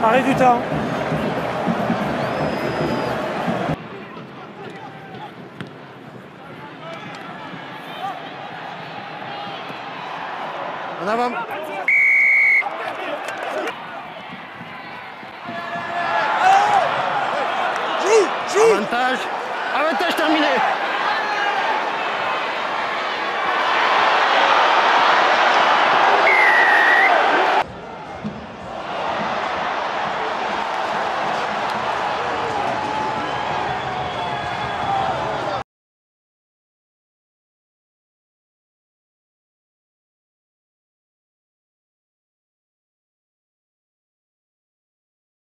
temps. En avant. Avantage. Avantage terminé.